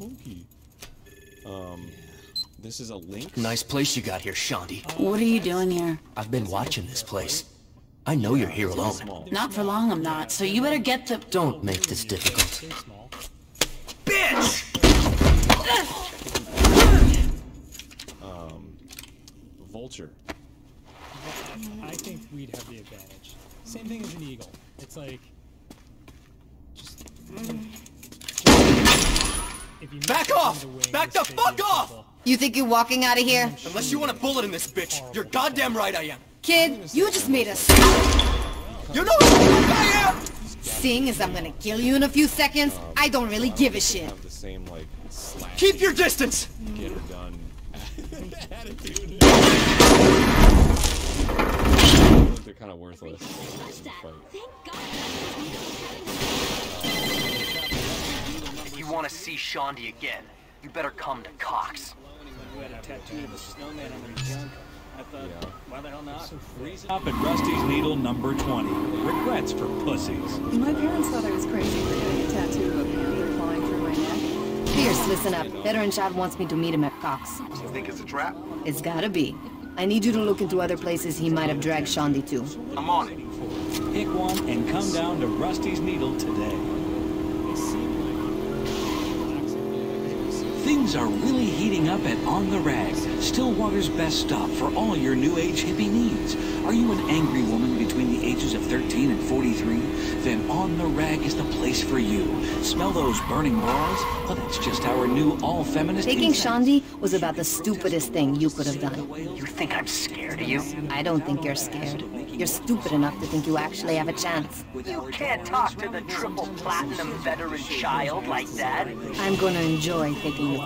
monkey. Um, this is a link. Nice place you got here, Shaundi. What are you doing here? I've been watching this place. I know you're here alone. Small. Not for long, I'm not, so you better get the- Don't make this difficult. Bitch! Um, vulture. I think we'd have the advantage. Same thing as an eagle. It's like just if you Back mix up off! Back the fuck off! simple. You think you're walking out of here? Unless you want a bullet in this bitch, you're goddamn right I am. Kid, you just made us You know who I am! sing as I'm gonna kill you in a few seconds. I don't really give a shit. The same like. Keep your distance! Get her done. attitude. They're kind of worthless. in the fight. If you want to see Shaundi again, you better come to Cox. who had a tattoo of a snowman on their junk. I thought, Yeah. why the hell not? Up at Rusty's Needle number 20. Regrets for pussies. My parents thought I was crazy for getting a tattoo of a panther clawing through my neck. Pierce, listen up. Veteran Chad wants me to meet him at Cox. You think it's a trap? It's gotta be. I need you to look into other places he might have dragged Shaundi to. I'm on it. Pick one and come down to Rusty's Needle today. They seem like relaxing. Things are really heating up at On the Rag, Stillwater's best stop for all your new age hippie needs. Are you an angry woman between the ages of 13 and 43? Then On the Rag is the place for you. Smell those burning bras? Well, that's just our new all feminist. Taking incense. Shaundi was about the stupidest thing you could have done. You think I'm scared of you? I don't think you're scared. You're stupid enough to think you actually have a chance. You can't talk to the triple platinum veteran child like that. I'm gonna enjoy taking you apart.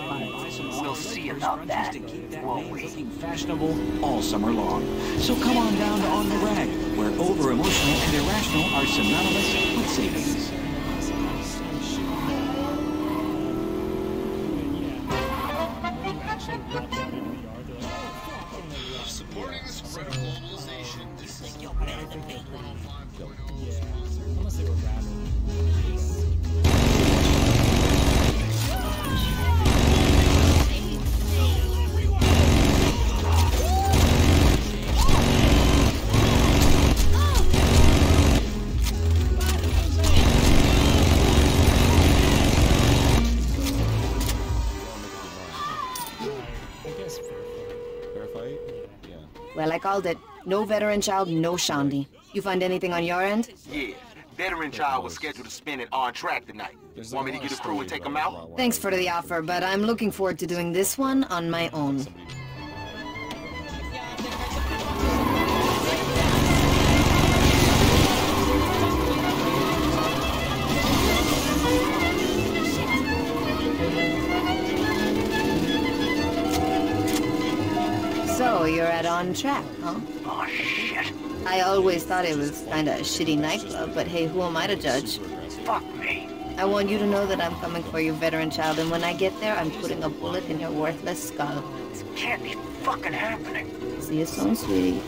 We'll see about that, won't we? Looking fashionable all summer long. So come on down to On the Rag, where over emotional and irrational are synonymous with savings. Actually walk out into Well, I called it. No veteran child, no Shaundi. You find anything on your end? Yeah. Veteran child was scheduled to spin it on track tonight. There's Want me to get a crew and take them about out? Thanks for the offer, but I'm looking forward to doing this one on my own. You're at On Track, huh? Oh shit. I always thought it was kinda a shitty nightclub, but hey, who am I to judge? Fuck me. I want you to know that I'm coming for you, veteran child, and when I get there, I'm putting a bullet in your worthless skull. This can't be fucking happening. See you soon, sweetie.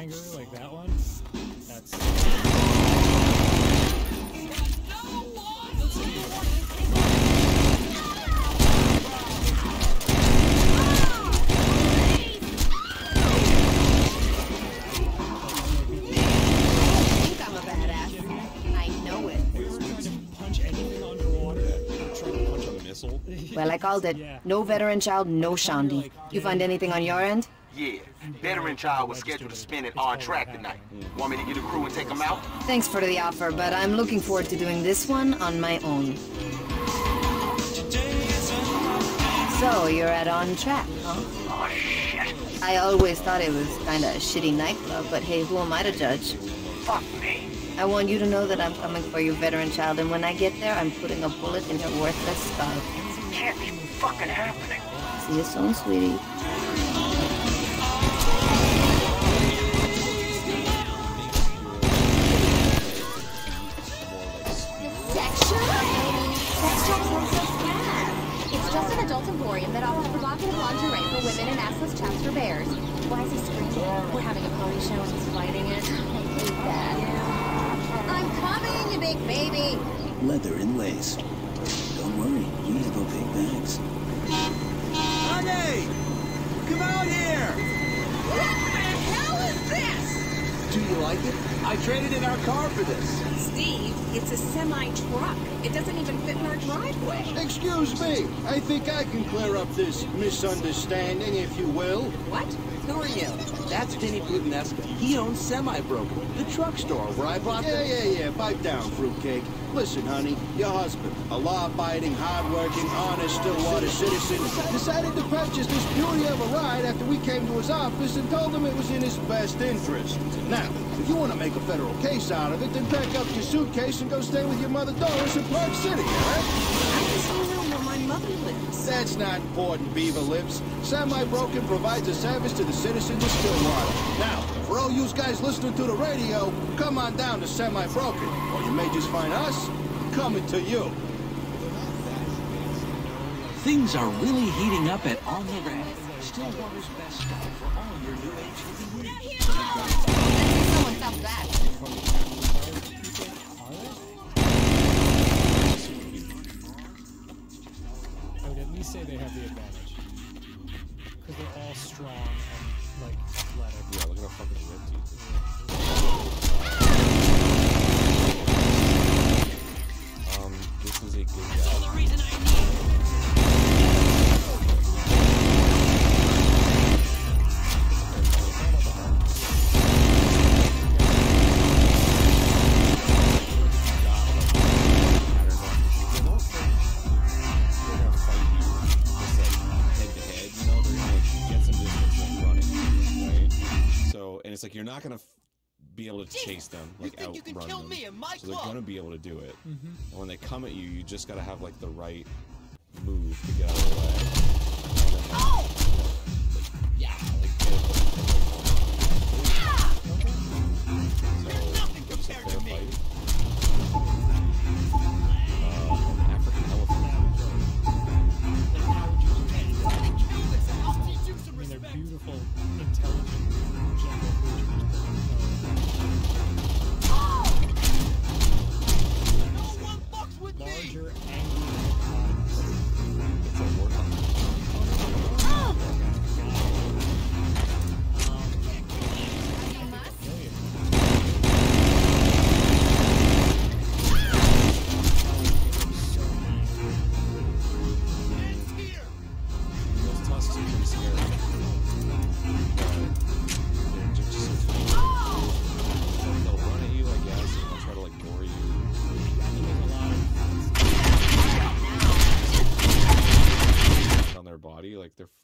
Kangaroo like that one, that's I think I'm a badass. I know it. trying to punch anything underwater. Trying to punch a missile? Well, I called it. No veteran child, no Shaundi. You find anything on your end? Yeah. Veteran child was scheduled to spin it on track tonight. Want me to get a crew and take them out? Thanks for the offer, but I'm looking forward to doing this one on my own. So you're at On Track, huh? Oh, shit. I always thought it was kind of a shitty nightclub, but hey, who am I to judge? Fuck me. I want you to know that I'm coming for you, veteran child, and when I get there, I'm putting a bullet in your worthless skull. Can't be fucking happening. See you soon, sweetie. Emporium that offers provocative lingerie for women and assless chaps for bears. Why is he screaming? We're having a pony show and he's fighting it. I hate that. I'm coming, you big baby. Leather and lace. Don't worry, reasonable big bags. Honey! Come out here! What the hell is this? Do you like it? I traded in our car for this. Steve, it's a semi-truck. It doesn't even fit in our driveway. Excuse me. I think I can clear up this misunderstanding, if you will. What? Who are you? That's Denny Plutinesca. He owns Semi-Broken, the truck store where I bought Yeah, the... yeah, yeah. Pipe down, fruitcake. Listen, honey, your husband, a law-abiding, hard-working, honest Stillwater citizen, decided to purchase this beauty of a ride after we came to his office and told him it was in his best interest. Now, if you want to make a federal case out of it, then pack up your suitcase and go stay with your mother Doris in Park City, all right? I just don't know where my mother lives. That's not important, Beaver Lips. Semi-Broken provides a service to the citizens of Stillwater. Now, for all you guys listening to the radio, come on down to Semi-Broken, or you may just find us coming to you. Things are really heating up at On the Rag. Stillwater's best stop for all your new age hippie needs. That. I would at least say they have the advantage. Because they're all strong and, like, athletic. Yeah, look at how fucking ripped he is. Um, this is a good guy. Not gonna f- be able to chase them, like think you can outrun kill them. me in my so they're gonna be able to do it. Mhm. And when they come at you, you just gotta have like the right move to get out of the way. Then, like, like, yeah, like, get it. So, just a fair fight. Uh, an African elephant. I mean, they're beautiful, intelligent,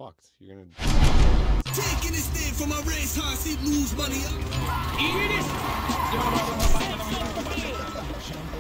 fucked. You're gonna. Taking a stand for my race horse, it lose money. Eat it!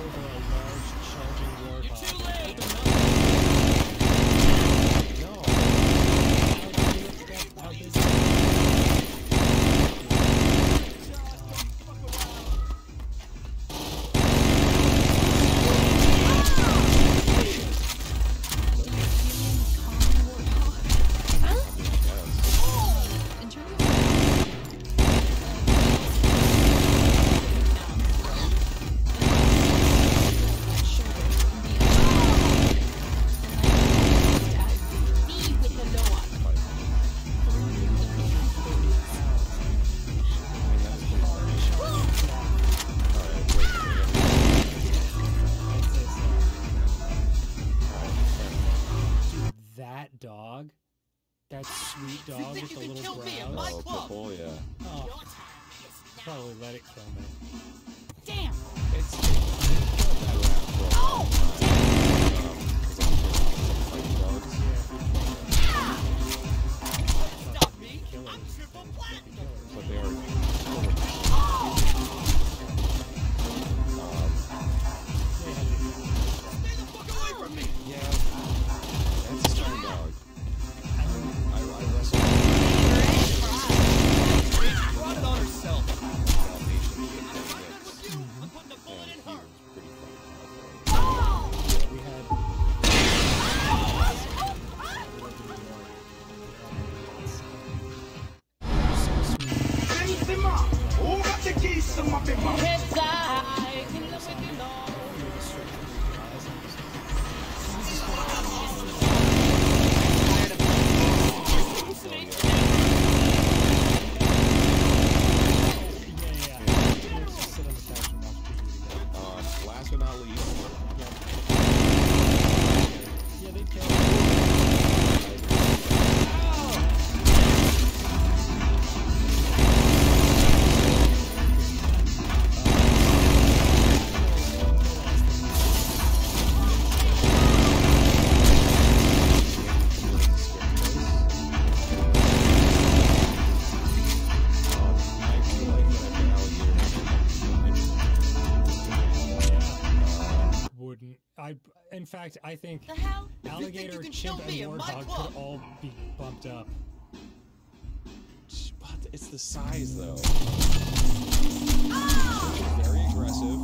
Dog with the little brows. Oh, Pitbull, yeah. Oh, probably let it kill me. In fact, I think The hell? You think alligator, you can chimp, show and me in my warthog could all be bumped up. But it's the size, though. They're very aggressive,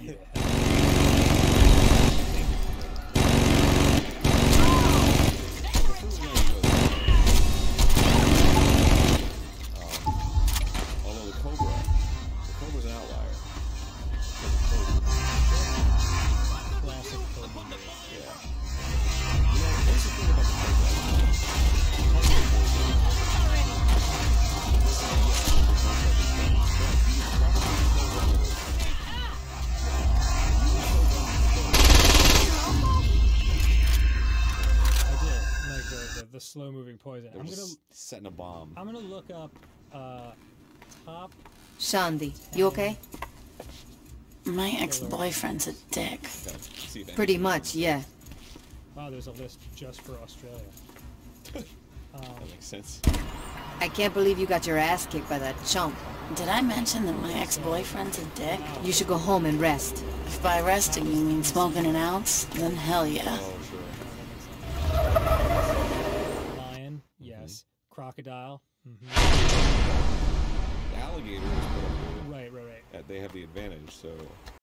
this, poison. They're I'm gonna just setting a bomb. I'm gonna look up uh, top. Shaundi, you okay? My ex-boyfriend's a dick. Okay, see if Pretty much, yeah. Wow, there's a list just for Australia. Um, That makes sense. I can't believe you got your ass kicked by that chump. Did I mention that my ex-boyfriend's a dick? You should go home and rest. If by resting you mean smoking an ounce, then hell yeah. Crocodile. hmm The alligator is. Right, right, right. Uh, They have the advantage, so